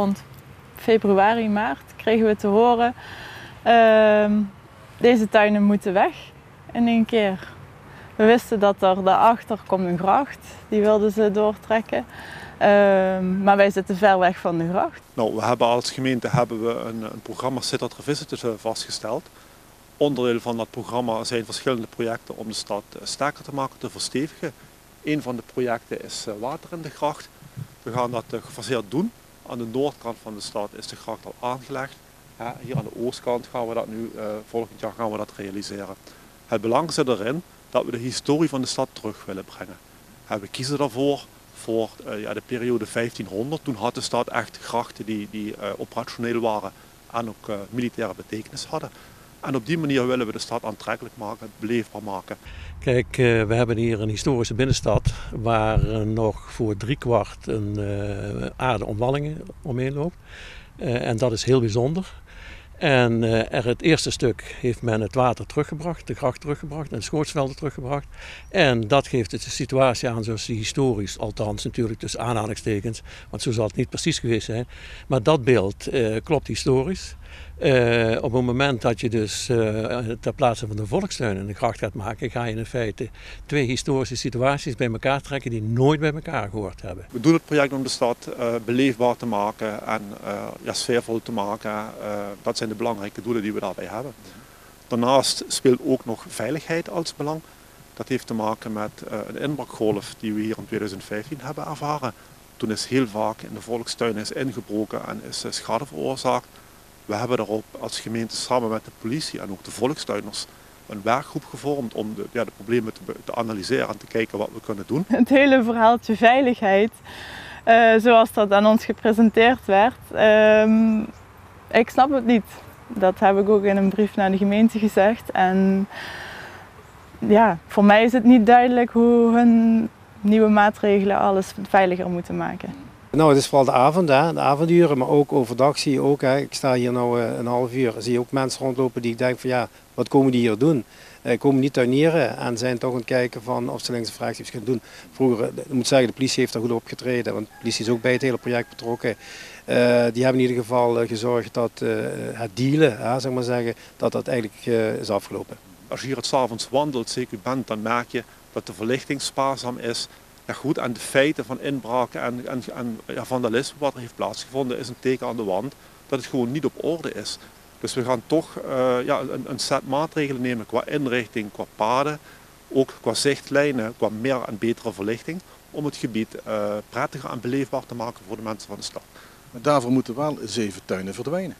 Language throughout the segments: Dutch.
Rond februari, maart kregen we te horen, uh, deze tuinen moeten weg in één keer. We wisten dat er daarachter komt een gracht, die wilden ze doortrekken. Ehm, maar wij zitten ver weg van de gracht. Nou, we hebben als gemeente hebben we een, een programma Sittard Revisited vastgesteld. Onderdeel van dat programma zijn verschillende projecten om de stad eh, sterker te maken, te verstevigen. Een van de projecten is eh, water in de gracht. We gaan dat eh, gefaseerd doen. Aan de noordkant van de stad is de gracht al aangelegd. Hier aan de oostkant gaan we dat nu, volgend jaar gaan we dat realiseren. Het belang zit erin dat we de historie van de stad terug willen brengen. We kiezen daarvoor voor ja, de periode 1500. Toen had de stad echt grachten die, die operationeel waren en ook militaire betekenis hadden. En op die manier willen we de stad aantrekkelijk maken, beleefbaar maken. Kijk, eh, we hebben hier een historische binnenstad waar nog voor driekwart een uh, omheen loopt. Uh, en dat is heel bijzonder. En het eerste stuk heeft men het water teruggebracht, de gracht teruggebracht en de schootsvelden teruggebracht. En dat geeft het de situatie aan zoals die historisch, althans natuurlijk tussen aanhalingstekens, want zo zal het niet precies geweest zijn. Maar dat beeld klopt historisch. Uh, op het moment dat je dus uh, ter plaatse van de volkstuin een gracht gaat maken, ga je in feite twee historische situaties bij elkaar trekken die nooit bij elkaar gehoord hebben. We doen het project om de stad uh, beleefbaar te maken en ja, sfeervol te maken. dat zijn de belangrijke doelen die we daarbij hebben. Daarnaast speelt ook nog veiligheid als belang. Dat heeft te maken met een inbraakgolf die we hier in 2015 hebben ervaren. Toen is heel vaak in de volkstuin is ingebroken en is schade veroorzaakt. We hebben daarop als gemeente samen met de politie en ook de volkstuiners een werkgroep gevormd om de, ja, de problemen te, analyseren en te kijken wat we kunnen doen. Het hele verhaaltje veiligheid, uh, zoals dat aan ons gepresenteerd werd, uh, ik snap het niet. Dat heb ik ook in een brief naar de gemeente gezegd. En ja, voor mij is het niet duidelijk hoe hun nieuwe maatregelen alles veiliger moeten maken. Nou, het is vooral de avond, de avonduren, maar ook overdag zie je ook, hè, ik sta hier nu een half uur, zie je ook mensen rondlopen die ik denk van ja, wat komen die hier doen? Uh, komen niet tuinieren en zijn toch aan het kijken van of ze links of rechts iets kunnen doen. Vroeger, ik moet zeggen, de politie heeft daar goed opgetreden, want de politie is ook bij het hele project betrokken. Die hebben in ieder geval gezorgd dat het dealen, zeg maar zeggen, dat dat eigenlijk is afgelopen. Als je hier het s'avonds wandelt, zeker bent, dan merk je dat de verlichting spaarzaam is ja, goed, en de feiten van inbraken en, en, en ja, vandalisme wat er heeft plaatsgevonden is een teken aan de wand dat het gewoon niet op orde is. Dus we gaan toch uh, ja, een, een, set maatregelen nemen qua inrichting, qua paden, ook qua zichtlijnen, qua meer en betere verlichting, om het gebied uh, prettiger en beleefbaar te maken voor de mensen van de stad. Maar daarvoor moeten wel zeven tuinen verdwijnen.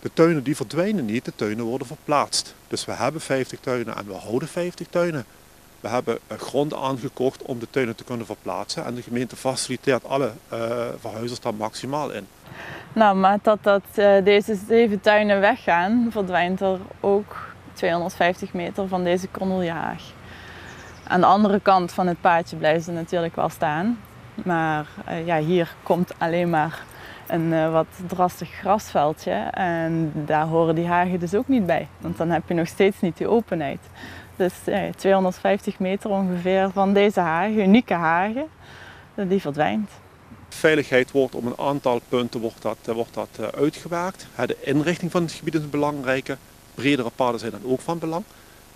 De tuinen die verdwijnen niet, de tuinen worden verplaatst. Dus we hebben 50 tuinen en we houden 50 tuinen. We hebben grond aangekocht om de tuinen te kunnen verplaatsen en de gemeente faciliteert alle uh, verhuizers daar maximaal in. Nou, maar dat, dat uh, deze zeven tuinen weggaan, verdwijnt er ook 250 meter van deze korneljaag. Aan de andere kant van het paadje blijven ze natuurlijk wel staan. Maar uh, ja, hier komt alleen maar een wat drastig grasveldje en daar horen die hagen dus ook niet bij. Want dan heb je nog steeds niet die openheid. Dus ja, 250 meter ongeveer van deze hagen, unieke hagen, die verdwijnt. Veiligheid wordt op een aantal punten wordt dat, eh, wordt dat eh, uitgewaakt. De inrichting van het gebied is belangrijke. Bredere paden zijn dan ook van belang.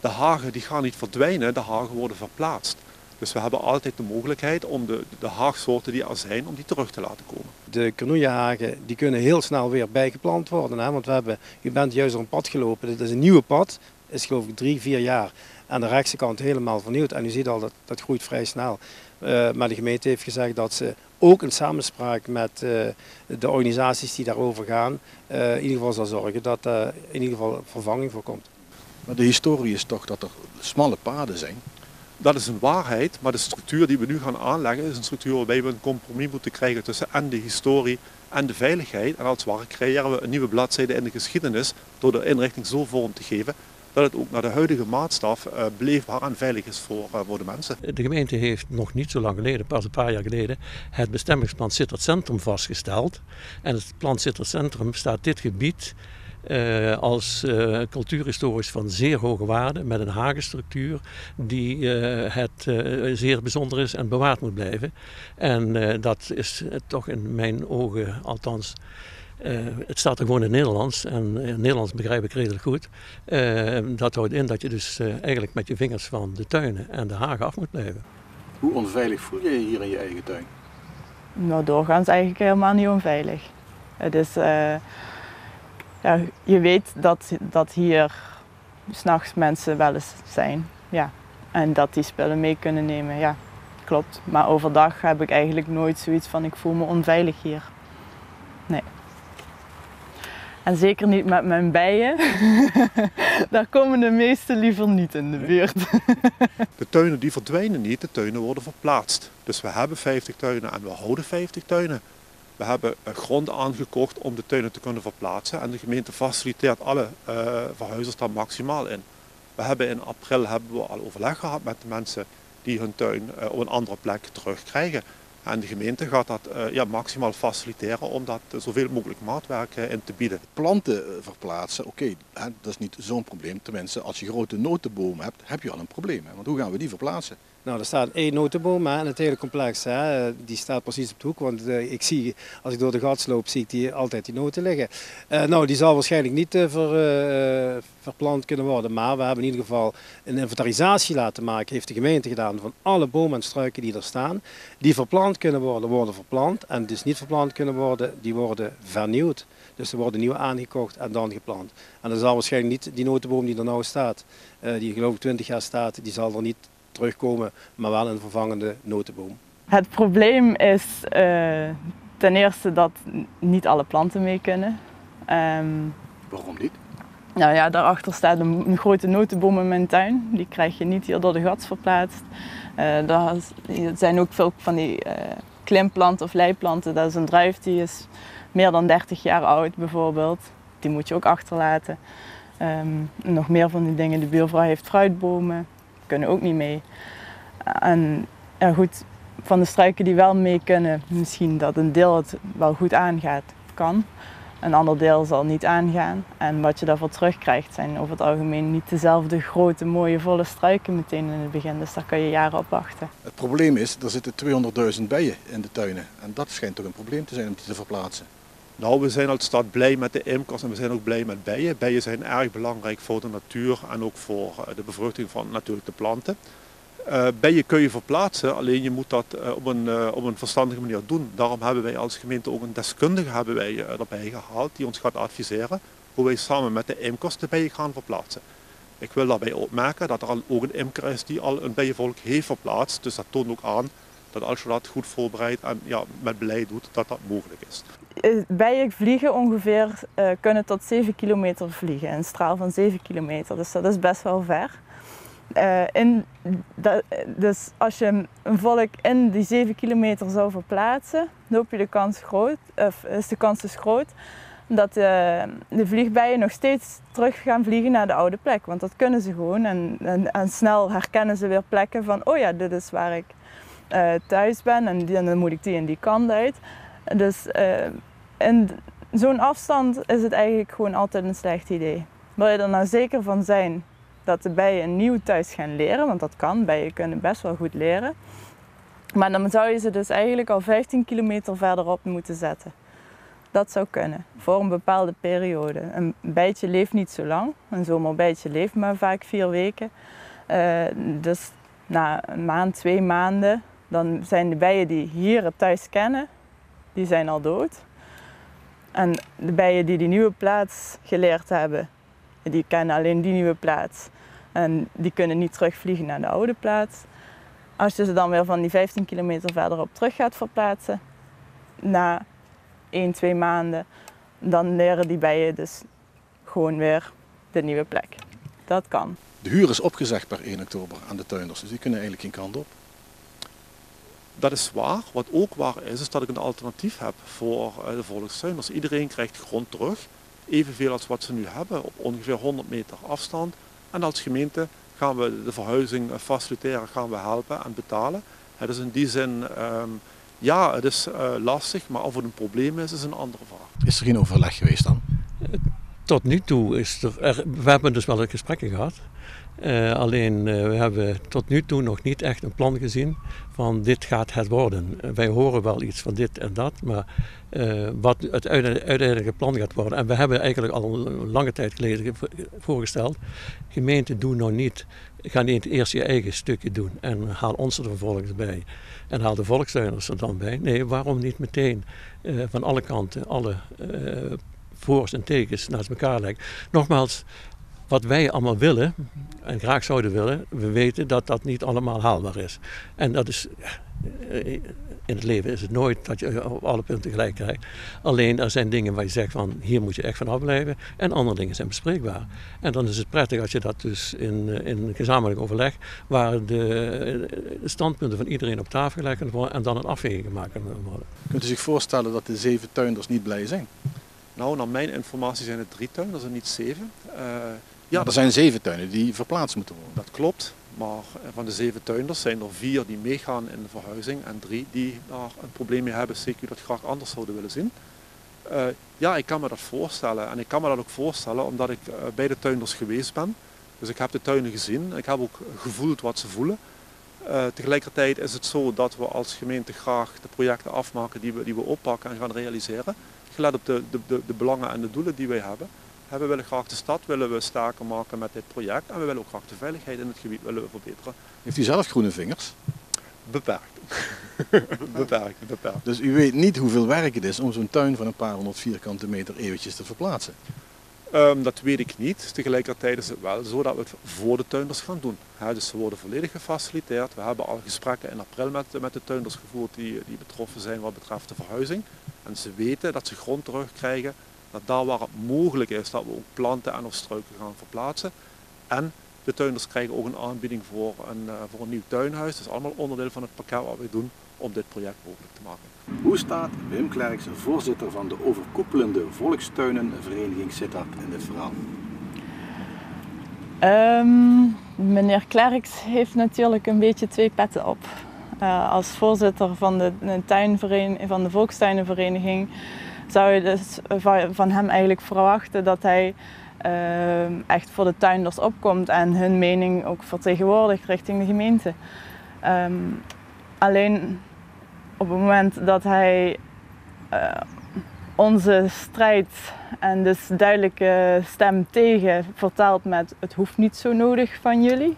De hagen die gaan niet verdwijnen, de hagen worden verplaatst. Dus we hebben altijd de mogelijkheid om de, de haagsoorten die er zijn, om die terug te laten komen. De knoeienhagen die kunnen heel snel weer bijgeplant worden. Hè? Want we hebben, u bent juist op een pad gelopen, dit is een nieuwe pad, is geloof ik drie, vier jaar aan de rechtse kant helemaal vernieuwd. En u ziet al dat dat groeit vrij snel. Uh, maar de gemeente heeft gezegd dat ze ook in samenspraak met uh, de organisaties die daarover gaan, uh, in ieder geval zal zorgen dat er in ieder geval vervanging voor komt. Maar de historie is toch dat er smalle paden zijn? Dat is een waarheid, maar de structuur die we nu gaan aanleggen is een structuur waarbij we een compromis moeten krijgen tussen en de historie en de veiligheid. En als het ware creëren we een nieuwe bladzijde in de geschiedenis door de inrichting zo vorm te geven dat het ook naar de huidige maatstaf uh, beleefbaar en veilig is voor, uh, voor de mensen. De gemeente heeft nog niet zo lang geleden, pas een paar jaar geleden, het bestemmingsplan Sittard Centrum vastgesteld. En het plan Sittard Centrum staat dit gebied uh, als uh, cultuurhistorisch van zeer hoge waarde met een hagenstructuur die het zeer bijzonder is en bewaard moet blijven. En dat is toch in mijn ogen althans het staat er gewoon in het Nederlands en in het Nederlands begrijp ik redelijk goed. dat houdt in dat je dus eigenlijk met je vingers van de tuinen en de hagen af moet blijven. Hoe onveilig voel je je hier in je eigen tuin? Nou, doorgaans eigenlijk helemaal niet onveilig. Het is, uh, ja, je weet dat, dat hier s'nachts mensen wel eens zijn. Ja. En dat die spullen mee kunnen nemen, ja, klopt. Maar overdag heb ik eigenlijk nooit zoiets van ik voel me onveilig hier. En zeker niet met mijn bijen. Daar komen de meesten liever niet in de buurt. de tuinen die verdwijnen niet, de tuinen worden verplaatst. Dus we hebben 50 tuinen en we houden 50 tuinen. We hebben grond aangekocht om de tuinen te kunnen verplaatsen en de gemeente faciliteert alle uh, verhuizers daar maximaal in. We hebben in april hebben we al overleg gehad met de mensen die hun tuin uh, op een andere plek terugkrijgen. En de gemeente gaat dat uh, ja, maximaal faciliteren om dat zoveel mogelijk maatwerk in te bieden. Planten verplaatsen, oké, okay, dat is niet zo'n probleem. Tenminste, als je grote notenbomen hebt, heb je al een probleem. Hè? Want hoe gaan we die verplaatsen? Nou, er staat één notenboom in het hele complex. Hè. Die staat precies op de hoek, want uh, ik zie, als ik door de gat loop, zie ik die, altijd die noten liggen. Uh, nou, die zal waarschijnlijk niet uh, ver, verplant kunnen worden, maar we hebben in ieder geval een inventarisatie laten maken, heeft de gemeente gedaan, van alle bomen en struiken die er staan. Die verplant kunnen worden, worden verplant en dus niet verplant kunnen worden, die worden vernieuwd. Dus er worden nieuwe aangekocht en dan geplant. En dan zal waarschijnlijk niet die notenboom die er nou staat, die geloof ik 20 jaar staat, die zal er niet terugkomen, maar wel een vervangende notenboom. Het probleem is uh, ten eerste dat niet alle planten mee kunnen. Um, Waarom niet? Nou ja, daarachter staat een, een, grote notenboom in mijn tuin. Die krijg je niet hier door de gat verplaatst. Uh, daar zijn ook veel van die uh, klimplanten of leiplanten. Dat is een druif die is meer dan 30 jaar oud bijvoorbeeld. Die moet je ook achterlaten. Um, nog meer van die dingen. De buurvrouw heeft fruitbomen kunnen ook niet mee. En goed, van de struiken die wel mee kunnen, misschien dat een deel het wel goed aangaat, kan. Een ander deel zal niet aangaan. En wat je daarvoor terugkrijgt zijn over het algemeen niet dezelfde grote, mooie, volle struiken meteen in het begin. Dus daar kan je jaren op wachten. Het probleem is, er zitten 200.000 bijen in de tuinen. En dat schijnt toch een probleem te zijn om die te verplaatsen. Nou, we zijn als stad blij met de imkers en we zijn ook blij met bijen. Bijen zijn erg belangrijk voor de natuur en ook voor eh, de bevruchting van natuurlijk de planten. Uh, kun je verplaatsen, alleen je moet dat uh, op, een, uh, op een verstandige manier doen. Daarom hebben wij als gemeente ook een deskundige hebben wij, erbij gehaald die ons gaat adviseren hoe wij samen met de imkers de bijen gaan verplaatsen. Ik wil daarbij opmerken dat er al ook een imker is die al een bijenvolk heeft verplaatst. Dus dat toont ook aan dat als je dat goed voorbereidt en ja, met beleid doet, dat dat mogelijk is. Eh, bijen vliegen ongeveer, kunnen tot 7 kilometer vliegen, een straal van 7 kilometer, dus dat is best wel ver. Uh, in dus als je een volk in die 7 kilometer zou verplaatsen, loop je de kans groot, of is de kans dus groot dat de, de vliegbijen nog steeds terug gaan vliegen naar de oude plek. Want dat kunnen ze gewoon en, en, snel herkennen ze weer plekken van, oh ja, dit is waar ik uh, thuis ben en, die, dan moet ik die en die kant uit. Dus in zo'n afstand is het eigenlijk gewoon altijd een slecht idee. Wil je er nou zeker van zijn dat de bijen nieuw thuis gaan leren, want dat kan, bijen kunnen best wel goed leren. Maar dan zou je ze dus eigenlijk al 15 kilometer verderop moeten zetten. Dat zou kunnen, voor een bepaalde periode. Een bijtje leeft niet zo lang, een zomerbijtje leeft maar vaak vier weken. Uh, dus na een maand, twee maanden dan zijn de bijen die hier het thuis kennen, die zijn al dood. En de bijen die die nieuwe plaats geleerd hebben, die kennen alleen die nieuwe plaats. En die kunnen niet terugvliegen naar de oude plaats. Als je ze dan weer van die 15 kilometer verderop terug gaat verplaatsen, na 1, 2 maanden, dan leren die bijen dus gewoon weer de nieuwe plek. Dat kan. De huur is opgezegd per 1 oktober aan de tuinders, dus die kunnen eigenlijk geen kant op. Dat is waar. Wat ook waar is, is dat ik een alternatief heb voor eh, de volkstuinders. Iedereen krijgt grond terug, evenveel als wat ze nu hebben, op ongeveer 100 meter afstand. En als gemeente gaan we de verhuizing eh, faciliteren, gaan we helpen en betalen. Dus in die zin, um, ja, het is uh, lastig, maar of het een probleem is, is een andere vraag. Is er geen overleg geweest dan? Tot nu toe is er, we hebben dus wel gesprekken gehad. Uh, alleen uh, we hebben tot nu toe nog niet echt een plan gezien van dit gaat het worden. Uh, wij horen wel iets van dit en dat, maar wat het uiteindelijke plan gaat worden. En we hebben eigenlijk al een lange tijd geleden voorgesteld, gemeente doe nou niet, ga niet eerst je eigen stukje doen en haal ons er vervolgens bij. En haal de volkstuiners er dan bij. Nee, waarom niet meteen van alle kanten alle voor's en tegens naast elkaar leggen. Nogmaals, wat wij allemaal willen en graag zouden willen, we weten dat dat niet allemaal haalbaar is. En dat is, eh, in het leven is het nooit dat je op alle punten gelijk krijgt. Alleen er zijn dingen waar je zegt van hier moet je echt van afblijven en andere dingen zijn bespreekbaar. En dan is het prettig als je dat dus in, eh, in gezamenlijk overleg, waar de, standpunten van iedereen op tafel gelegd worden en dan een afweging gemaakt kunnen worden. Kunt u zich voorstellen dat de zeven tuinders niet blij zijn? Nou, naar mijn informatie zijn het drie tuinders en niet zeven. Uh, ja, er zijn zeven tuinen die verplaatst moeten worden. Dat klopt, maar van de zeven tuinders zijn er vier die meegaan in de verhuizing en drie die daar een probleem mee hebben, zeker dat graag anders zouden willen zien. Uh, ja, ik kan me dat voorstellen en ik kan me dat ook voorstellen omdat ik uh, bij de tuinders geweest ben. Dus ik heb de tuinen gezien, ik heb ook gevoeld wat ze voelen. Uh, tegelijkertijd is het zo dat we als gemeente graag de projecten afmaken die we, die we oppakken en gaan realiseren. Gelet op de, de, de, de belangen en de doelen die wij hebben we willen graag de stad willen we sterker maken met dit project. En we willen ook graag de veiligheid in het gebied willen we verbeteren. Heeft u zelf groene vingers? Beperkt. beperkt, beperkt. Dus u weet niet hoeveel werk het is om zo'n tuin van een paar honderd vierkante meter eventjes te verplaatsen? Um, dat weet ik niet. Tegelijkertijd is het wel zo dat we het voor de tuinders gaan doen. dus ze worden volledig gefaciliteerd. We hebben al gesprekken in april met, met de tuinders gevoerd die, die betroffen zijn wat betreft de verhuizing. En ze weten dat ze grond terugkrijgen dat daar waar het mogelijk is, dat we ook planten en of struiken gaan verplaatsen. En de tuinders krijgen ook een aanbieding voor een, uh, voor een nieuw tuinhuis. Dat is allemaal onderdeel van het pakket wat we doen om dit project mogelijk te maken. Hoe staat Wim Klerks, voorzitter van de overkoepelende volkstuinenvereniging Sittard in dit verhaal? Um, meneer Klerks heeft natuurlijk een beetje twee petten op. Uh, als voorzitter van de, de, van de volkstuinenvereniging zou je dus van hem eigenlijk verwachten dat hij ehm, echt voor de tuinders opkomt en hun mening ook vertegenwoordigt richting de gemeente. Ehm, alleen op het moment dat hij uh, onze strijd en dus duidelijke stem tegen vertaalt met het hoeft niet zo nodig van jullie.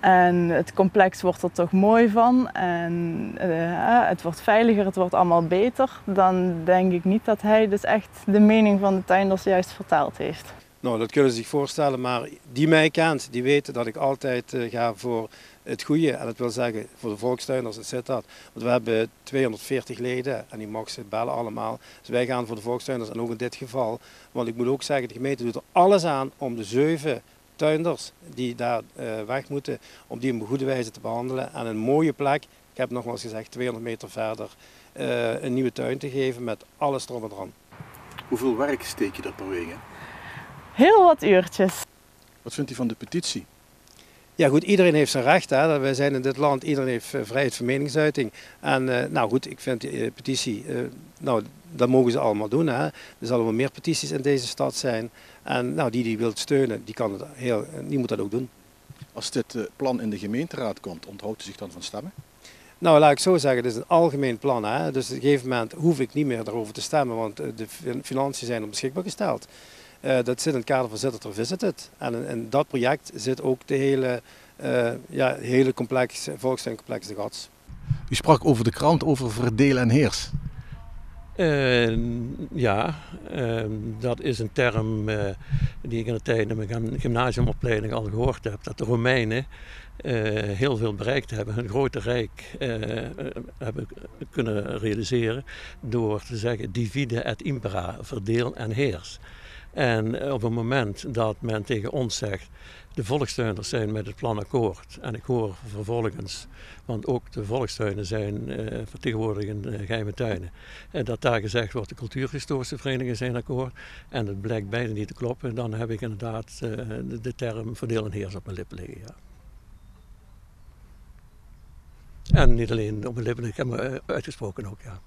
En het complex wordt er toch mooi van en uh, het wordt veiliger, het wordt allemaal beter. Dan denk ik niet dat hij dus echt de mening van de tuinders juist vertaald heeft. Nou, dat kunnen ze zich voorstellen, maar die mij kent, die weten dat ik altijd uh, ga voor het goede. En dat wil zeggen voor de volkstuinders in Sittard. Want we hebben 240 leden en die mag ze bellen allemaal. Dus wij gaan voor de volkstuinders en ook in dit geval. Want ik moet ook zeggen, de gemeente doet er alles aan om de zeven tuinders die daar uh, weg moeten, om die op een goede wijze te behandelen. En een mooie plek, ik heb nogmaals gezegd 200 meter verder, uh, een nieuwe tuin te geven met alles erop en eraan. Hoeveel werk steek je er per week Heel wat uurtjes. Wat vindt u van de petitie? Ja goed, iedereen heeft zijn recht. Hè. Wij zijn in dit land, iedereen heeft eh, vrijheid van meningsuiting. En uh, nou goed, ik vind die petitie, uh, nou dat mogen ze allemaal doen. Hè. Er zullen wel meer petities in deze stad zijn. En nou, die die wilt steunen, die, kan het heel, die moet dat ook doen. Als dit eh, plan in de gemeenteraad komt, onthoudt u zich dan van stemmen? Nou, laat ik zo zeggen, het is een algemeen plan. Hè? Dus op een gegeven moment hoef ik niet meer daarover te stemmen, want eh, de financiën zijn beschikbaar gesteld. Uh, dat zit in het kader van Zitter Revisited. En in, dat project zit ook de hele, uh, ja, hele complex, volkstuincomplex de Gats. U sprak over de krant, over verdelen en heers. Uh, ja, uh, dat is een term uh, die ik in de tijd in mijn gymnasiumopleiding al gehoord heb. Dat de Romeinen eh, heel veel bereikt hebben, een grote rijk hebben kunnen realiseren door te zeggen divide et impera, verdeel en heers. En op het moment dat men tegen ons zegt, de volkstuiners zijn met het plan akkoord. En ik hoor vervolgens, want ook de volkstuinen zijn uh, vertegenwoordigend uh, geheime tuinen. En dat daar gezegd wordt, de cultuurhistorische verenigingen zijn akkoord. En het blijkt beide niet te kloppen. Dan heb ik inderdaad uh, de, term verdeel en heers op mijn lippen liggen. Ja. En niet alleen op mijn lippen, ik heb me uitgesproken ook, ja.